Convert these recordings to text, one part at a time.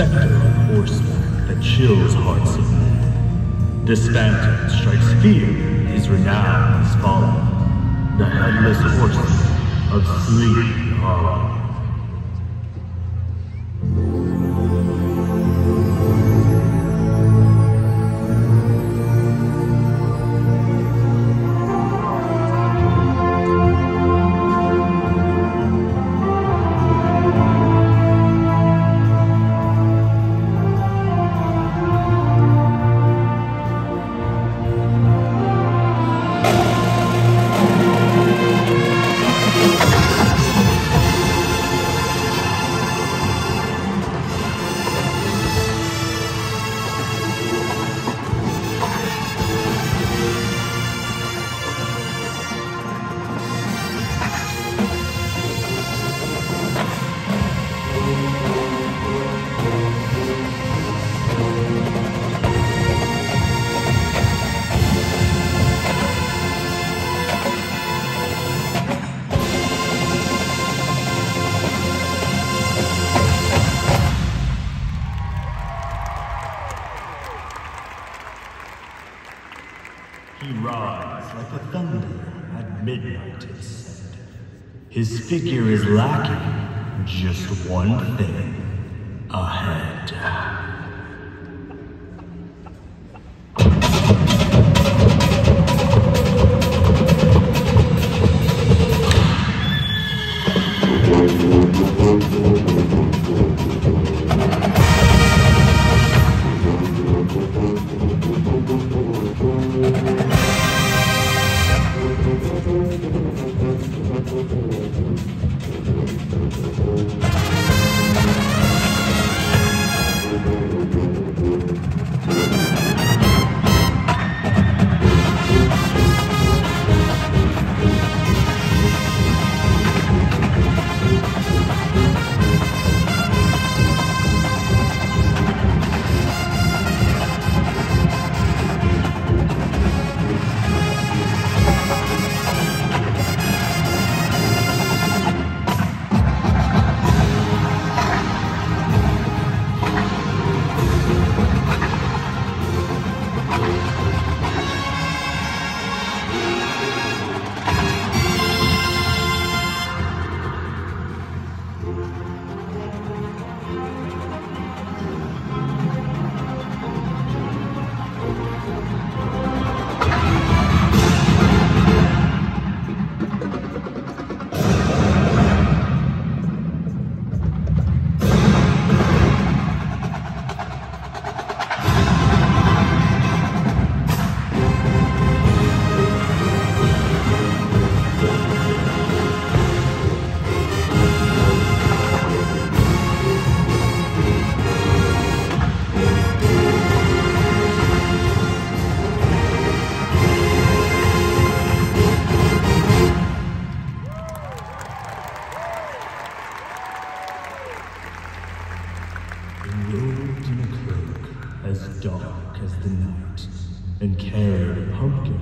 specter of horseback that chills hearts of men. This phantom strikes fear, his renown is fallen. The headless horseman of sleep. Ah. He rides like the thunder at midnight, it's said. His figure is lacking just one thing a head. And carried a pumpkin.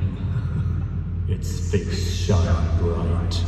its face shone bright.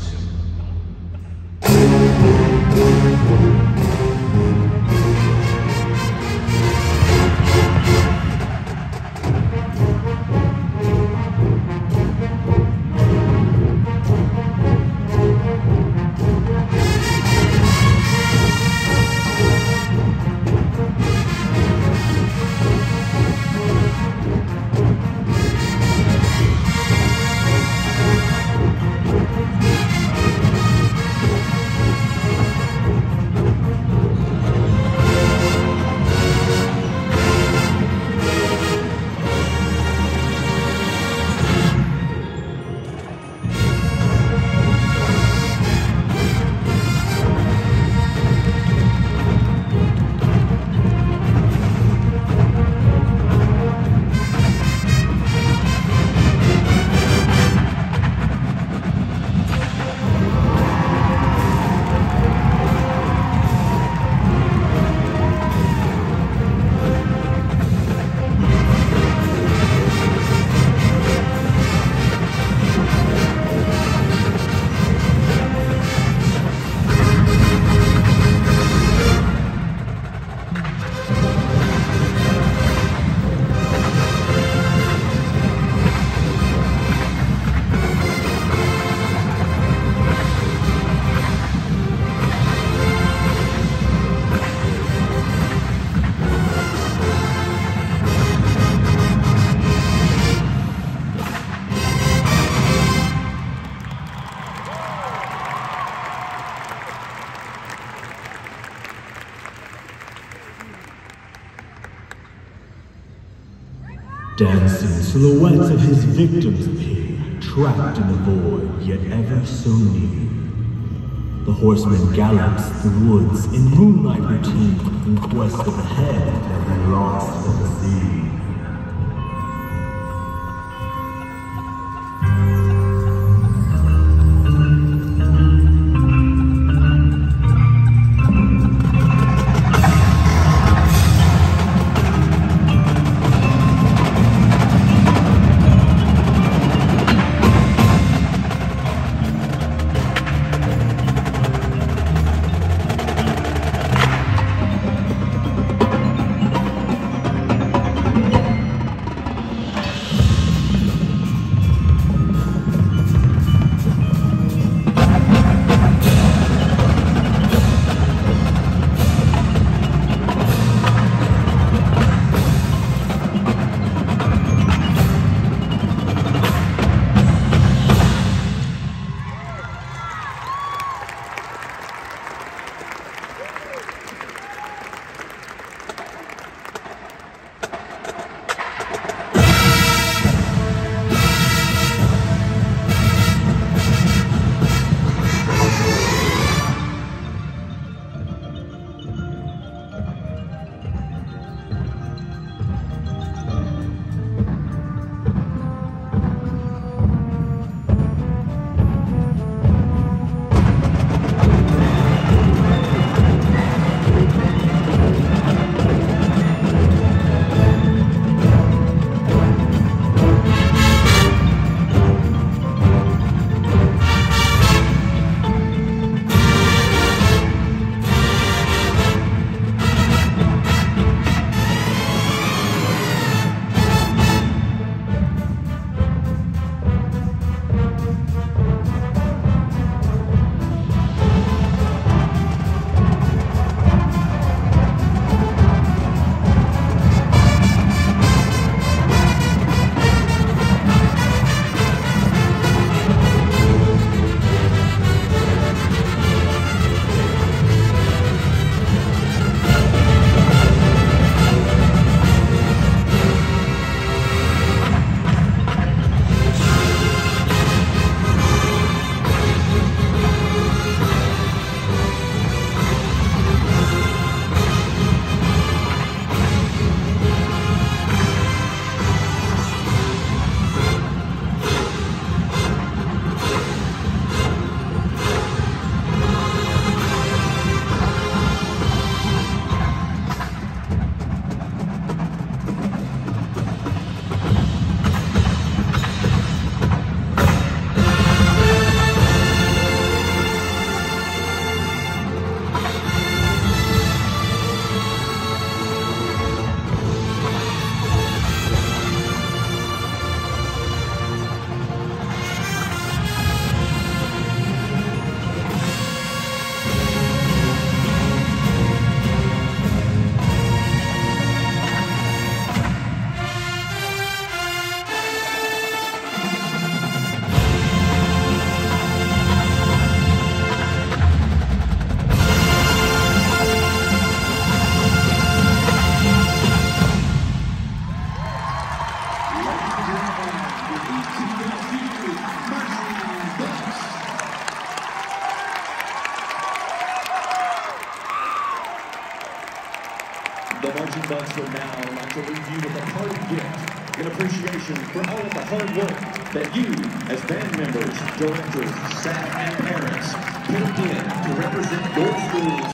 Dancing silhouettes of his victims appear, trapped in the void, yet ever so near. The horseman gallops through woods in moonlight routine in quest of the head that he lost in the sea. Marching Bucs would now like to leave you with a parting gift in appreciation for all of the hard work that you, as band members, directors, staff, and parents, put in to represent